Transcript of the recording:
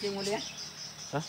cuci mulia. Hah?